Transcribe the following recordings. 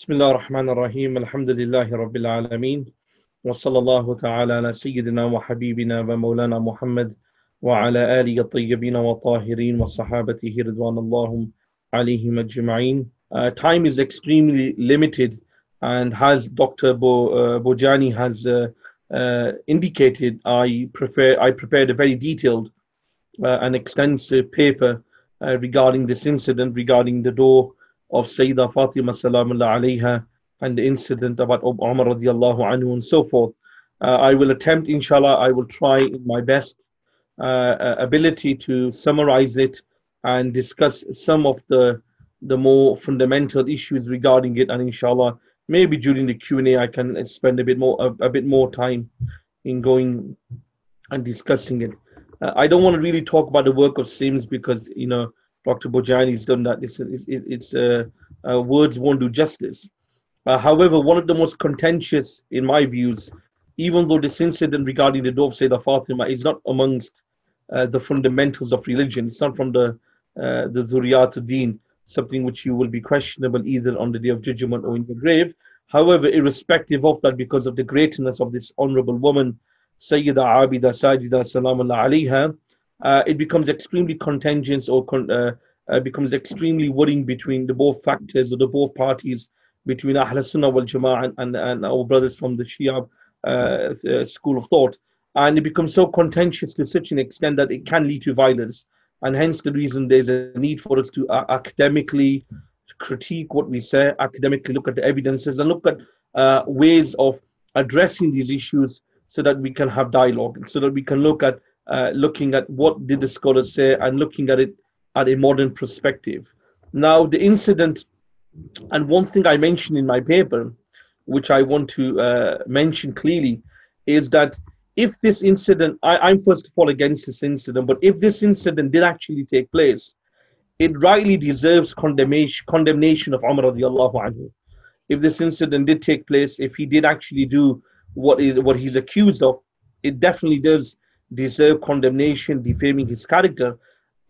بسم الله الرحمن الرحيم الحمد لله رب العالمين وصلى الله تعالى على سيدنا وحبيبنا ومولانا محمد وعلى آله الطيبين والطاهرين وصحابته رضوان الله عليهم أجمعين uh, Time is extremely limited and as Dr. Bo, uh, Bojani has uh, uh, indicated, I, prefer, I prepared a very detailed uh, and extensive paper uh, regarding this incident, regarding the door of Sayyidah Fatima salamullah alayha and the incident about Umar radiallahu anhu and so forth. Uh, I will attempt, inshallah, I will try in my best uh, ability to summarize it and discuss some of the the more fundamental issues regarding it and inshallah maybe during the Q&A I can spend a bit more a, a bit more time in going and discussing it. Uh, I don't want to really talk about the work of CIMS because you know Dr. Bojani has done that. It's, it's, it's uh, uh, words won't do justice. Uh, however, one of the most contentious, in my views, even though this incident regarding the Dove Sayyidah Fatima is not amongst uh, the fundamentals of religion, it's not from the uh, the Zuriyat Deen, something which you will be questionable either on the day of judgment or in the grave. However, irrespective of that, because of the greatness of this honorable woman, Sayyida Abida Sajida Salamullah Alayha, uh, it becomes extremely contentious or con- uh, uh, becomes extremely worrying between the both factors or the both parties between Ahl Sunnah wal Jama'ah and, and, and, our brothers from the Shia uh, school of thought. And it becomes so contentious to such an extent that it can lead to violence. And hence the reason there's a need for us to uh, academically critique what we say, academically look at the evidences and look at uh, ways of addressing these issues so that we can have dialogue, so that we can look at uh, looking at what did the scholars say and looking at it at a modern perspective. Now, the incident, and one thing I mentioned in my paper, which I want to uh, mention clearly, is that if this incident, I, am first of all against this incident, but if this incident did actually take place, it rightly deserves condemnation, condemnation of Umar radiallahu anhu. If this incident did take place, if he did actually do what is what he's accused of, it definitely does deserve condemnation, defaming his character.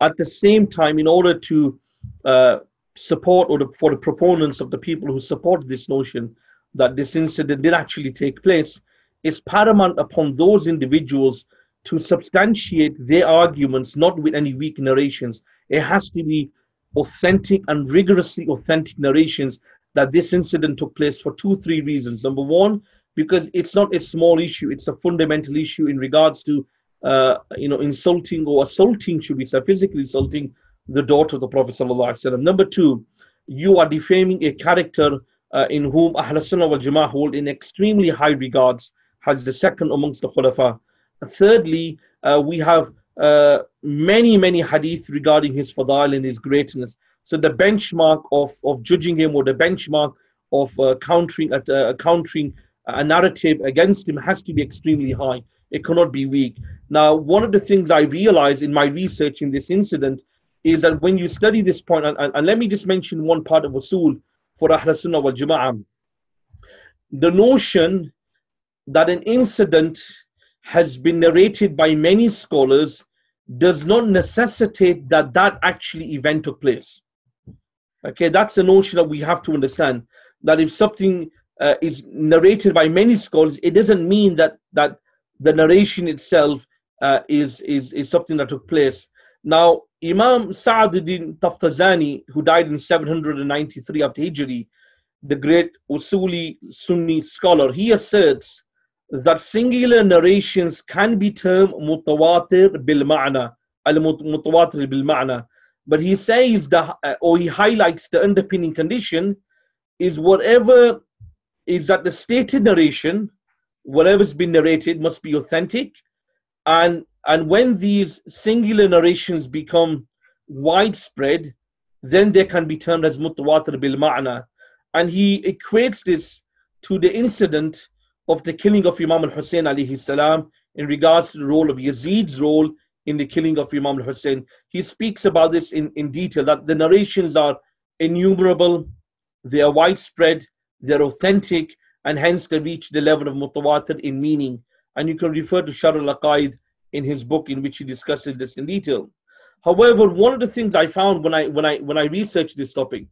At the same time, in order to uh, support or for the proponents of the people who support this notion that this incident did actually take place, it's paramount upon those individuals to substantiate their arguments not with any weak narrations. It has to be authentic and rigorously authentic narrations that this incident took place for two, three reasons. Number one, because it's not a small issue, it's a fundamental issue in regards to uh, you know, insulting or assaulting, should we say, physically insulting the daughter of the Prophet ﷺ. Number two, you are defaming a character uh, in whom Ahl Sunnah wal Jama'ah hold in extremely high regards, has the second amongst the Khulafa. Thirdly, uh, we have uh, many, many hadith regarding his fadail and his greatness. So the benchmark of, of judging him or the benchmark of uh, countering, at, uh, countering a narrative against him has to be extremely high. It cannot be weak. Now, one of the things I realized in my research in this incident is that when you study this point, and, and, and let me just mention one part of Usul for Ahl Sunnah wal Jama'ah. The notion that an incident has been narrated by many scholars does not necessitate that that actually event took place. Okay, that's the notion that we have to understand. That if something uh, is narrated by many scholars, it doesn't mean that that the narration itself uh, is, is, is something that took place. Now, Imam Sa'aduddin Taftazani, who died in 793 after Hijri, the great Usuli Sunni scholar, he asserts that singular narrations can be termed mutawatir bil ma'na, al mutawatir bil ma'na. But he says that, uh, or he highlights the underpinning condition is whatever is that the stated narration whatever's been narrated must be authentic. And and when these singular narrations become widespread then they can be termed as mutawatir bil ma'na. And he equates this to the incident of the killing of Imam al-Hussein alayhi salam in regards to the role of Yazid's role in the killing of Imam al-Hussein. He speaks about this in, in detail that the narrations are innumerable they are widespread they're authentic and hence they reach the level of mutawatir in meaning. And you can refer to Sharh al-Aqaid in his book in which he discusses this in detail. However, one of the things I found when I when I when I researched this topic,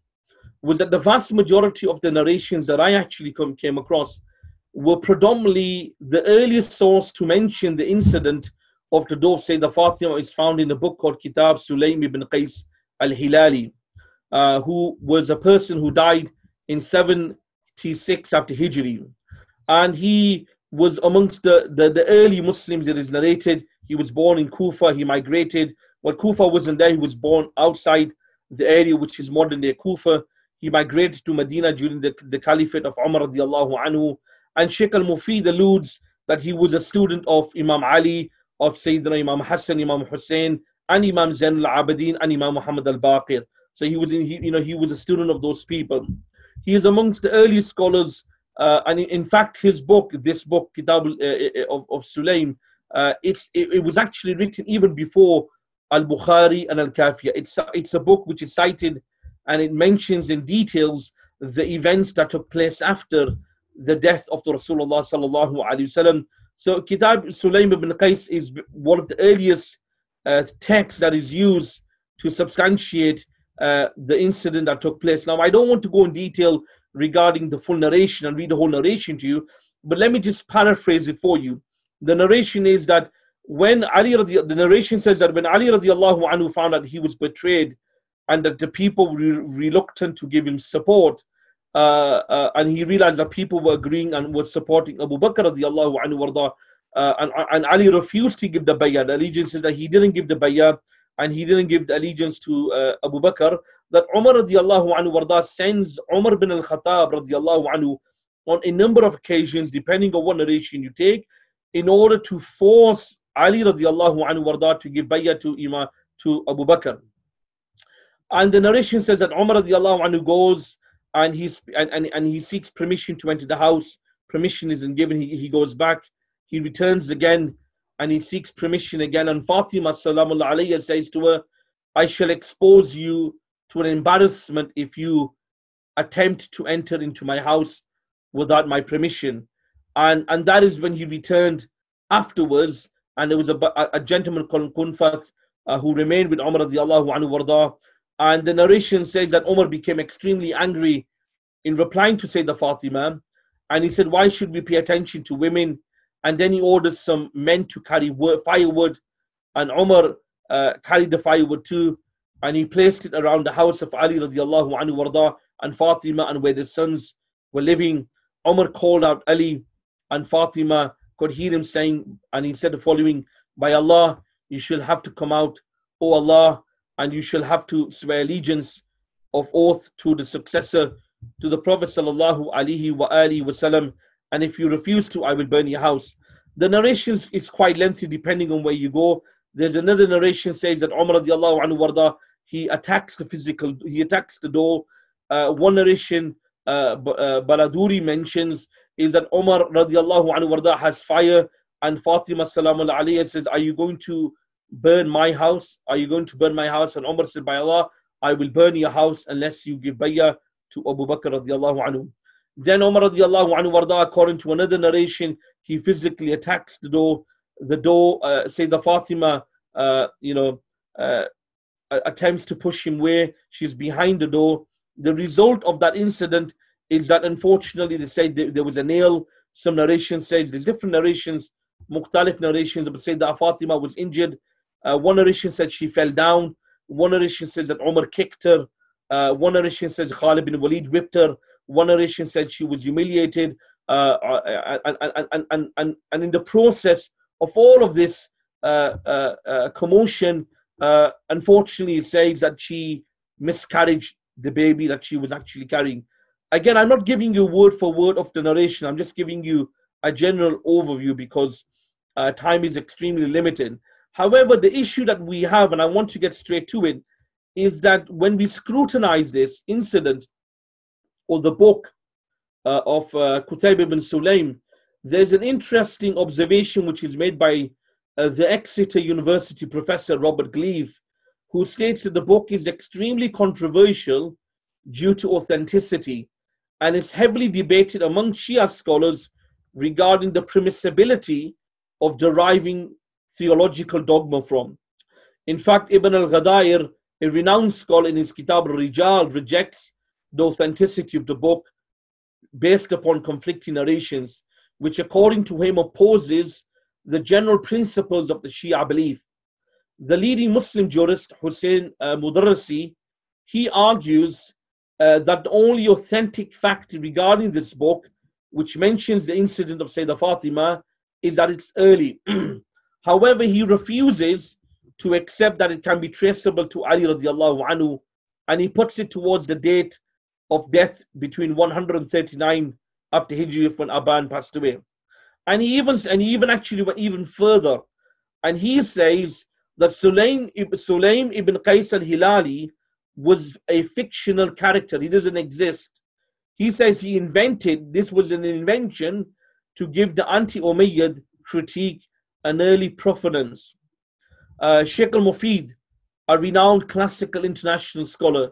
was that the vast majority of the narrations that I actually come, came across were predominantly the earliest source to mention the incident of the dove Sayyidah Fatima is found in a book called Kitab Sulaim ibn Qais al-Hilali, uh, who was a person who died in 76 after Hijri. And he was amongst the, the, the early Muslims, it is narrated. He was born in Kufa, he migrated. Well, Kufa wasn't there, he was born outside the area which is modern day Kufa. He migrated to Medina during the, the Caliphate of Umar radiallahu anhu. And Sheikh al-Mufid alludes that he was a student of Imam Ali, of Sayyidina Imam Hassan, Imam Hussein, and Imam Zain al-Abidin, and Imam Muhammad al-Baqir. So he was, in, he, you know, he was a student of those people. He is amongst the early scholars, uh, and in, fact, his book, this book, Kitab uh, uh of, of Sulaim, uh, it, it was actually written even before Al-Bukhari and Al-Kafiya. It's, it's a book which is cited and it mentions in details the events that took place after the death of the Rasulullah sallallahu alaihi wasallam. So Kitab Sulaim ibn Qais is one of the earliest uh, texts that is used to substantiate uh, the incident that took place. Now I don't want to go in detail regarding the full narration and read the whole narration to you, but let me just paraphrase it for you. The narration is that when Ali, the narration says that when Ali radiallahu anhu found out he was betrayed and that the people were reluctant to give him support. Uh, uh, and he realized that people were agreeing and were supporting Abu Bakr radiallahu anhu uh, and, and Ali refused to give the bayah. The allegiance is that he didn't give the bayah and he didn't give the allegiance to uh, Abu Bakr. That Umar radiallahu anhu warda sends Umar bin al-Khattab radiallahu anhu on a number of occasions, depending on what narration you take, in order to force Ali radiallahu anhu warda to give bayah to Imam to Abu Bakr. And the narration says that Umar radiallahu anhu goes and, he's, and, and, and he seeks permission to enter the house. Permission isn't given. He, he goes back. He returns again and he seeks permission again. And Fatima alayhi says to her, I shall expose you to an embarrassment if you attempt to enter into my house without my permission. And, and that is when he returned afterwards. And there was a, a, a gentleman called Qunfudh uh, who remained with Umar radiallahu anhu warda and the narration says that Omar became extremely angry in replying to Sayyidah Fatima. And he said, Why should we pay attention to women? And then he ordered some men to carry wood, firewood. And Omar uh, carried the firewood too. And he placed it around the house of Ali radiallahu anhu warda and Fatima and where the sons were living. Omar called out Ali and Fatima could hear him saying, and he said the following, By Allah, you shall have to come out. O Allah, and you shall have to swear allegiance of oath to the successor to the Prophet sallallahu alaihi wasallam. And if you refuse to, I will burn your house. The narration is quite lengthy depending on where you go. There's another narration says that Umar radiallahu anhu warda, he attacks the physical, he attacks the door. Uh, one narration, uh, uh, Baladuri mentions, is that Umar radiallahu anhu warda has fire and Fatima salamullah alayhi says, are you going to burn my house? Are you going to burn my house? And Umar said, By Allah, I will burn your house unless you give bayah to Abu Bakr radiallahu anhu. Then Umar radiallahu anhu warda, according to another narration, he physically attacks the door. The door, uh, say the Fatima, uh, you know, uh, attempts to push him where she's behind the door. The result of that incident is that unfortunately they say there was a nail. Some narration says there's different narrations, mukhtalif narrations, but say that Fatima was injured uh, one narration said she fell down. One narration says that Umar kicked her. Uh, one narration says Khalid bin Walid whipped her. One narration said she was humiliated. Uh, and, and, and, and, and in the process of all of this uh, uh, uh, commotion, unfortunately, it says that she miscarried the baby that she was actually carrying. Again, I'm not giving you word for word of the narration. I'm just giving you a general overview because time is extremely limited. However, the issue that we have, and I want to get straight to it, is that when we scrutinize this incident or the book uh, of uh, Qutayb ibn Sulaim, there's an interesting observation which is made by uh, the Exeter University professor Robert Gleave, who states that the book is extremely controversial due to authenticity and is heavily debated among Shia scholars regarding the permissibility of deriving theological dogma from. In fact, Ibn al-Ghada'iri, a renowned scholar in his Kitab al-Rijal, rejects the authenticity of the book based upon conflicting narrations, which according to him opposes the general principles of the Shia belief. The leading Muslim jurist Hussein uh, Mudarrisi, he argues uh, that the only authentic fact regarding this book, which mentions the incident of Sayyidah Fatima, is that it's early. However, he refuses to accept that it can be traceable to Ali radiallahu anhu, and he puts it towards the date of death between 139 after Hijri when Aban passed away. And he even and he even actually went even further, and he says that Sulaim, Sulaim ibn Qais al-Hilali was a fictional character. He doesn't exist. He says he invented, this was an invention to give the anti-Umayyad critique an early provenance. Uh, Sheikh al-Mufid, a renowned classical international scholar,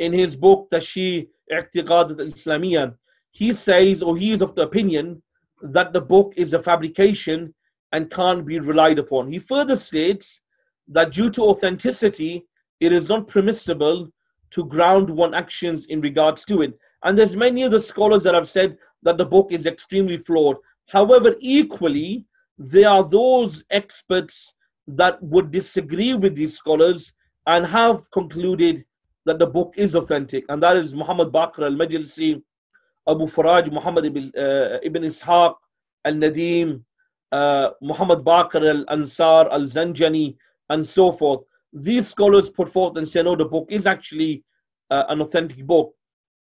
in his book, Tashih I'tiqad al-Islamiyya, he says, or he is of the opinion, that the book is a fabrication and can't be relied upon. He further states that due to authenticity, it is not permissible to ground one actions in regards to it. And there's many other scholars that have said that the book is extremely flawed. However, equally, there are those experts that would disagree with these scholars and have concluded that the book is authentic. And that is Muhammad Baqir al-Majlisi, Abu Faraj, Muhammad ibn, uh, Ishaq al-Nadim, uh, Muhammad Baqir al-Ansari al-Zanjani, and so forth these scholars put forth and say, no, the book is actually uh, an authentic book.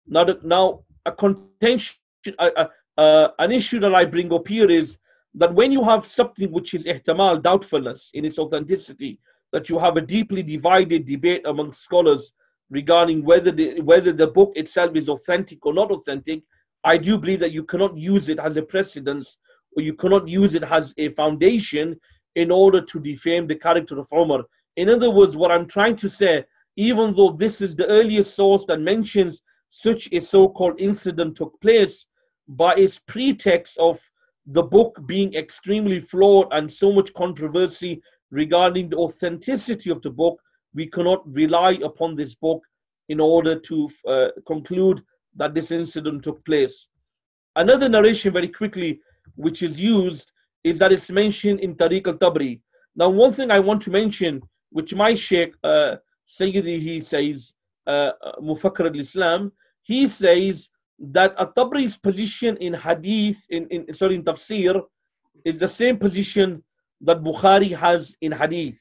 Now, now a contention, an issue that I bring up here is that when you have something which is ihtimal, doubtfulness in its authenticity, that you have a deeply divided debate among scholars regarding whether the, whether the book itself is authentic or not authentic, I do believe that you cannot use it as a precedence or you cannot use it as a foundation in order to defame the character of Umar. In other words, what I'm trying to say, even though this is the earliest source that mentions such a so called incident took place, by its pretext of the book being extremely flawed and so much controversy regarding the authenticity of the book, we cannot rely upon this book in order to uh, conclude that this incident took place. Another narration, very quickly, which is used, is that it's mentioned in Tarikh al Tabri. Now, one thing I want to mention which my Sheikh uh, Sayyidi, he says, uh, uh Mufakkir al-Islam, he says that al Tabri's position in hadith, in, in sorry, in tafsir, is the same position that Bukhari has in hadith.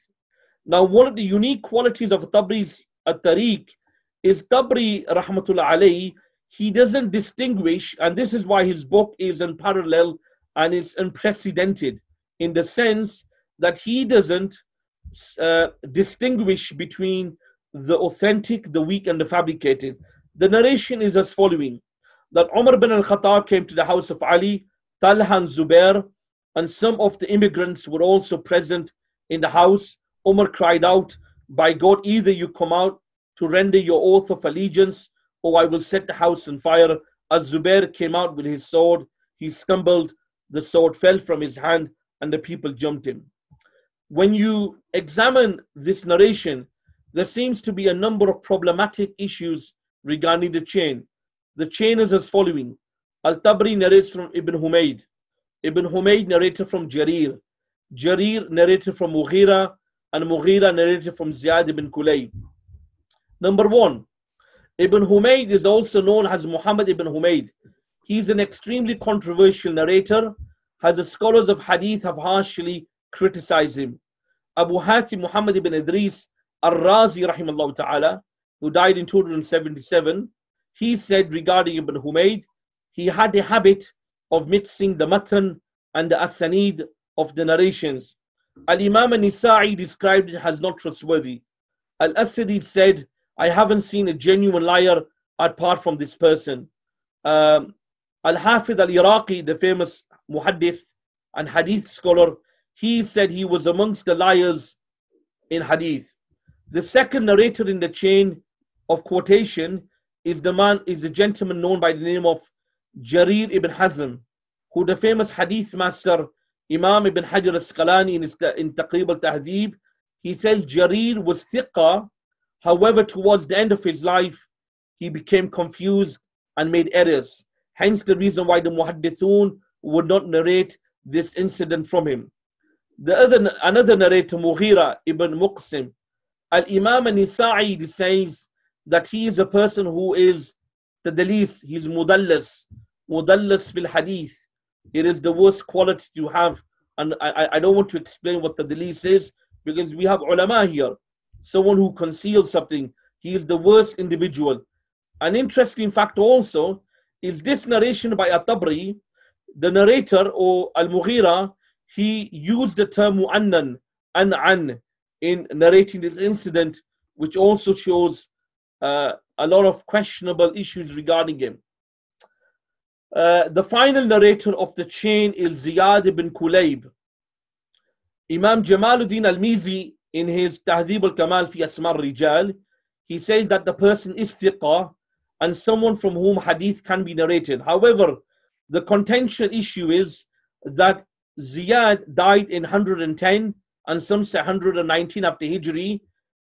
Now, one of the unique qualities of Tabri's At-Tarikh is Tabri, rahmatullah alayhi, he doesn't distinguish, and this is why his book is unparalleled and is unprecedented in the sense that he doesn't uh, distinguish between the authentic, the weak, and the fabricated. The narration is as following that Umar bin al Khattab came to the house of Ali, Talha and Zubair, and some of the immigrants were also present in the house. Umar cried out, By God, either you come out to render your oath of allegiance, or I will set the house on fire. As Zubair came out with his sword, he stumbled, the sword fell from his hand, and the people jumped him when you examine this narration, there seems to be a number of problematic issues regarding the chain. The chain is as following. Al Tabri narrates from Ibn Humayd, Ibn Humayd narrated from Jarir, Jarir narrated from Mughira, and Mughira narrated from Ziyad ibn Kulayb. Number one, Ibn Humayd is also known as Muhammad ibn Humayd. He's an extremely controversial narrator, as the scholars of hadith have harshly criticized him. Abu Hatim Muhammad ibn Idris al-Razi rahimahullah ta'ala, who died in 277, he said regarding Ibn Humayd, he had a habit of mixing the matan and the asanid of the narrations. Al-Imam al-Nisa'i described it as not trustworthy. Al-Asadi said, I haven't seen a genuine liar apart from this person. Um, Al-Hafid al-Iraqi, the famous muhaddith and hadith scholar, he said he was amongst the liars in hadith. The second narrator in the chain of quotation is the man is a gentleman known by the name of Jarir ibn Hazm, who the famous hadith master Imam ibn Hajar al-Asqalani in, in Taqrib al-Tahdhib, he says Jarir was thiqah, however towards the end of his life he became confused and made errors. Hence the reason why the muhaddithun would not narrate this incident from him. The other, another narrator, Mughira ibn Muqsim, Al-Imam an-Nisa'i says that he is a person who is the dalis, he's mudallas, mudallas fil hadith. It is the worst quality to have. And I, I don't want to explain what the dalis is because we have ulama here. Someone who conceals something. He is the worst individual. An interesting fact also is this narration by At-Tabri, the narrator or Al-Mughira, he used the term mu'annan, an in narrating this incident, which also shows uh, a lot of questionable issues regarding him. Uh, the final narrator of the chain is Ziyad ibn Kulayb. Imam Jamaluddin al-Mizi in his Tahdhib al-Kamal fi Asmar Rijal, he says that the person is thiqa and someone from whom hadith can be narrated. However, the contention issue is that Ziyad died in 110 and some say 119 after Hijri,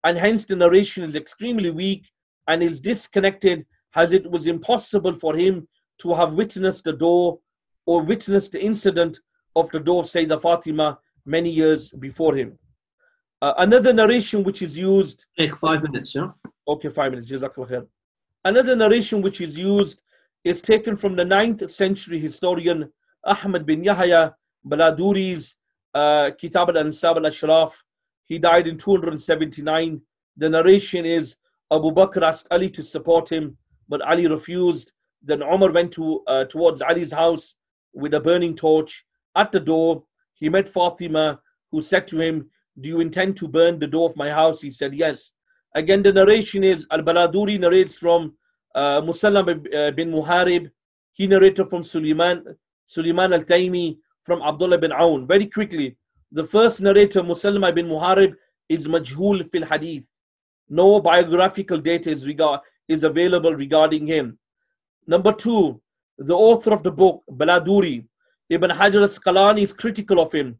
and hence the narration is extremely weak and is disconnected as it was impossible for him to have witnessed the door or witnessed the incident of the door of Sayyidah Fatima many years before him. Uh, another narration which is used. Take five minutes, yeah? Okay, five minutes. Jazakallah khair. Another narration which is used is taken from the 9th century historian Ahmad bin Yahya Baladuri's uh, Kitab al Ansab al Ashraf. He died in 279. The narration is Abu Bakr asked Ali to support him, but Ali refused. Then Omar went to, uh, towards Ali's house with a burning torch. At the door, he met Fatima, who said to him, Do you intend to burn the door of my house? He said, Yes. Again, the narration is Al Baladuri narrates from uh, Musallam uh, bin Muharib. He narrated from Suleiman, Suleiman al Taymi, from Abdullah bin Aoun. Very quickly, the first narrator, Musallam bin Muharib, is Majhul fil Hadith. No biographical data is, regard, is available regarding him. Number two, the author of the book, Baladuri, Ibn Hajar al-Asqalani is critical of him,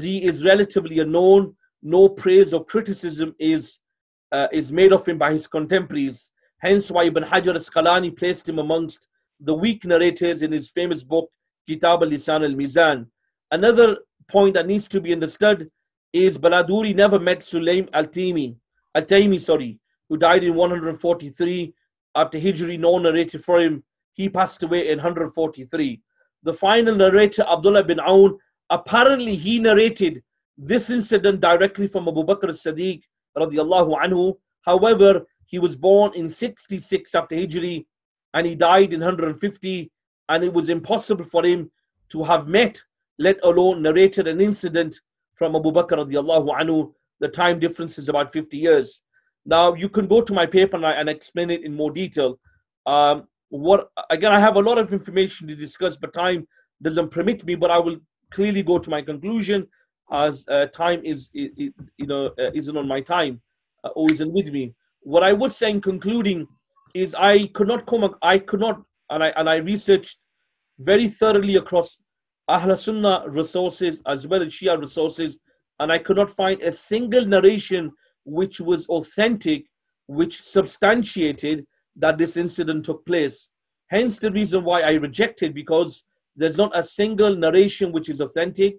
he is relatively unknown. No praise or criticism is uh, is made of him by his contemporaries. Hence why Ibn Hajar al-Asqalani placed him amongst the weak narrators in his famous book, Kitab al-Lisan al-Mizan. Another point that needs to be understood is Baladuri never met Sulaim al-Timi, al-Taymi, sorry, who died in 143 after Hijri, no narrated for him. He passed away in 143. The final narrator, Abdullah bin Aoun, apparently he narrated this incident directly from Abu Bakr as-Siddiq radiallahu anhu. However, he was born in 66 after Hijri and he died in 150 and it was impossible for him to have met, let alone narrated an incident from Abu Bakr radiallahu anhu. The time difference is about 50 years. Now you can go to my paper and, I, and explain it in more detail. Um, what again? I have a lot of information to discuss, but time doesn't permit me. But I will clearly go to my conclusion as uh, time is, you know uh, isn't on my time uh, or isn't with me. What I would say in concluding is I could not come I could not and I and I researched very thoroughly across Ahl Sunnah resources as well as Shia resources, and I could not find a single narration which was authentic, which substantiated that this incident took place. Hence the reason why I rejected because there's not a single narration which is authentic.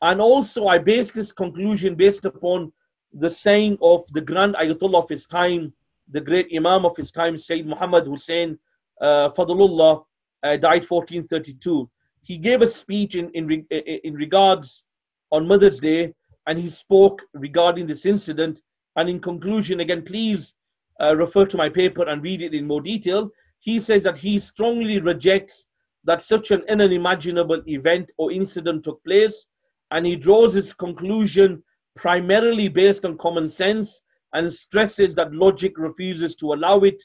And also I based this conclusion based upon the saying of the grand Ayatollah of his time, the great Imam of his time, Sayyid Muhammad Hussein uh, Fadlullah, uh, died 1432. He gave a speech in, in, in regards on Mother's Day and he spoke regarding this incident. And in conclusion, again, please uh, refer to my paper and read it in more detail. He says that he strongly rejects that such an unimaginable event or incident took place, and he draws his conclusion primarily based on common sense and stresses that logic refuses to allow it,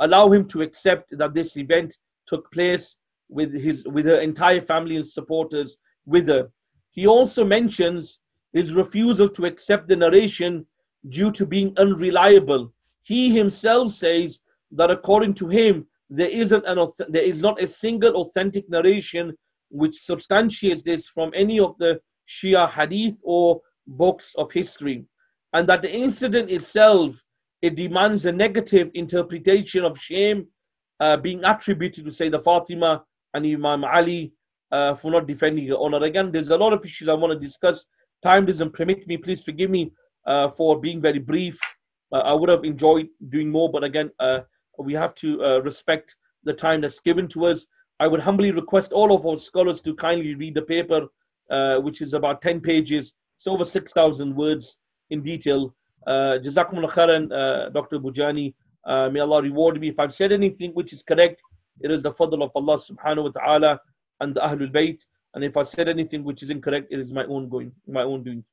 allow him to accept that this event took place with his with her entire family and supporters with her. He also mentions his refusal to accept the narration due to being unreliable. He himself says that according to him, there isn't an there is not a single authentic narration which substantiates this from any of the Shia hadith or books of history, and that the incident itself it demands a negative interpretation of shame uh, being attributed to, say, the Fatima and Imam Ali uh, for not defending her honor. Again, there's a lot of issues I want to discuss. Time doesn't permit me. Please forgive me uh, for being very brief. Uh, I would have enjoyed doing more, but again, uh, we have to uh, respect the time that's given to us. I would humbly request all of our scholars to kindly read the paper, which is about 10 pages. It's over 6,000 words in detail. Uh, Jazakumullah khairan, Dr. Bujani. may Allah reward me. If I've said anything which is correct, it is the fadl of Allah subhanahu wa ta'ala and the Ahlul Bayt. And if I said anything which is incorrect, it is my own going, my own doing.